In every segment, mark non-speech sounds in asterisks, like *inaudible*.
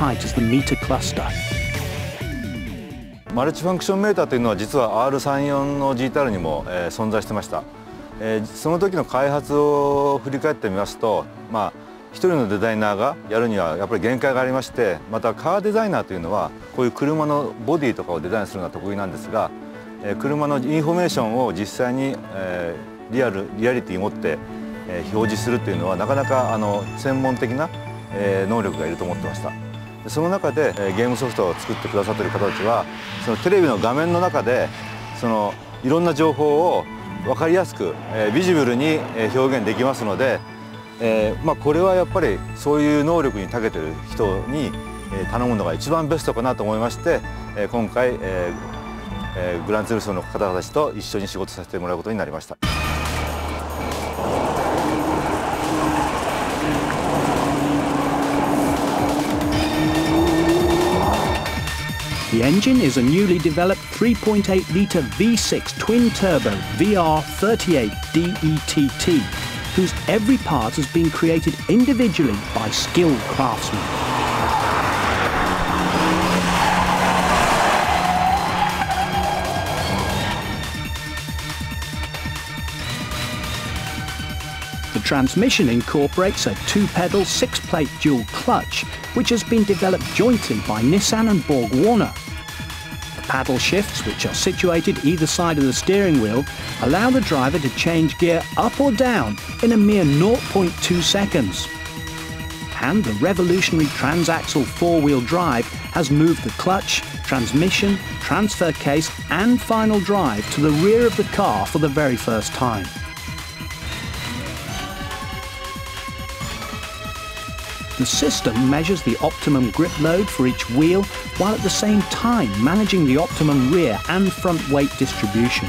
height as the meter cluster. マルチファンクションメーターというのは実は R34 の GTR にも、え、存在してました、え、その時の開発を振り返ってみますとまあ一人のデザイナーがやるにはやっぱり限界がありましてまたカーデザイナーというのはこういう車のボディとかをデザインするのが得意なんですが、え、車のインフォメーションを実際に、え、リアルリアリティを持って、え、表示するというのはなかなかあの専門的な、え、能力がいると思ってました。その中でゲームソフトを作ってくださってる方たちはそのテレビの画面の中でそのいろんな情報を分かりやすくビジブルに表現できますので、えーまあ、これはやっぱりそういう能力に長けてる人に頼むのが一番ベストかなと思いまして今回、えー、グランツールスの方たちと一緒に仕事させてもらうことになりました。The engine is a newly developed 3.8-litre V6 twin-turbo VR38 DETT, whose every part has been created individually by skilled craftsmen. The transmission incorporates a two-pedal, six-plate dual clutch, which has been developed jointly by Nissan and Borg Warner. The paddle shifts, which are situated either side of the steering wheel, allow the driver to change gear up or down in a mere 0.2 seconds. And the revolutionary transaxle four-wheel drive has moved the clutch, transmission, transfer case and final drive to the rear of the car for the very first time. The system measures the optimum grip load for each wheel while at the same time managing the optimum rear and front weight distribution.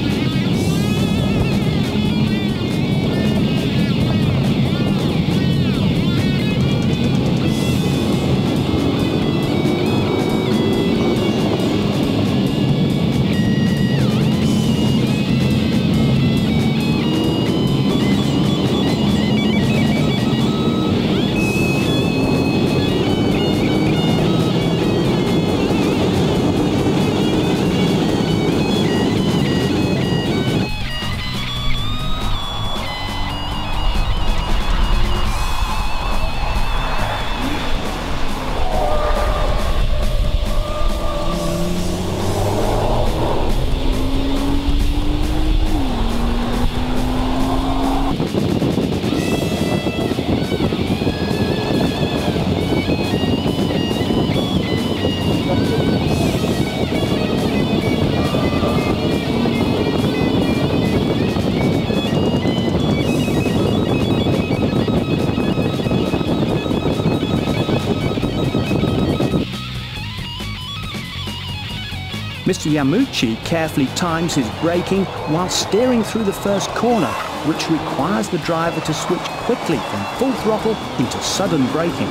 Mr Yamauchi carefully times his braking while steering through the first corner, which requires the driver to switch quickly from full throttle into sudden braking.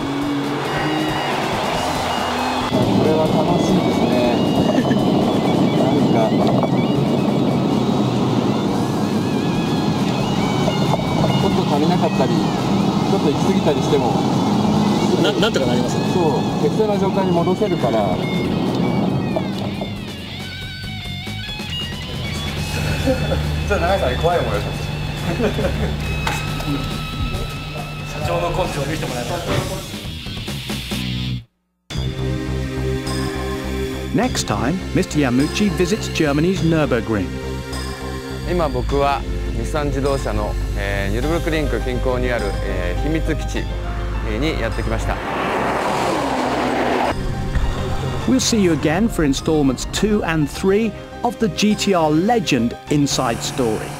*laughs* *laughs* ちょっと長井さんに怖い思いをします社長の根性を見せてもらいます Next time, Mr. Yamuchi visits Germany's Nürburgring. 今僕は日産自動車の、えー、ニュルブルクリンク近郊にある、えー、秘密基地にやってきました。We'll see you again for instalments 2 and 3 of the GTR legend Inside Story.